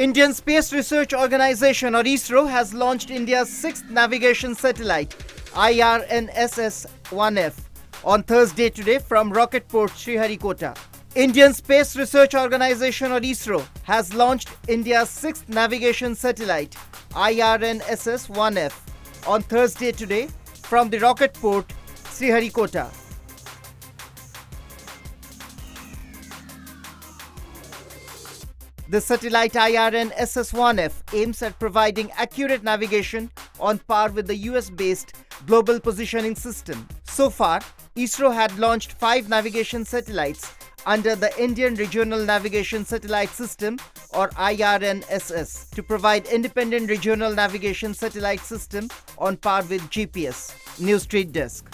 Indian Space Research Organization or ISRO has launched India's sixth navigation satellite IRNSS-1F on Thursday today from rocket port Sriharikota. Indian Space Research Organization or ISRO has launched India's sixth navigation satellite IRNSS-1F on Thursday today from the rocket port Sriharikota. The satellite IRNSS-1F aims at providing accurate navigation on par with the US-based Global Positioning System. So far, ISRO had launched five navigation satellites under the Indian Regional Navigation Satellite System or IRNSS to provide independent regional navigation satellite system on par with GPS. New Street Desk.